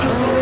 Почему?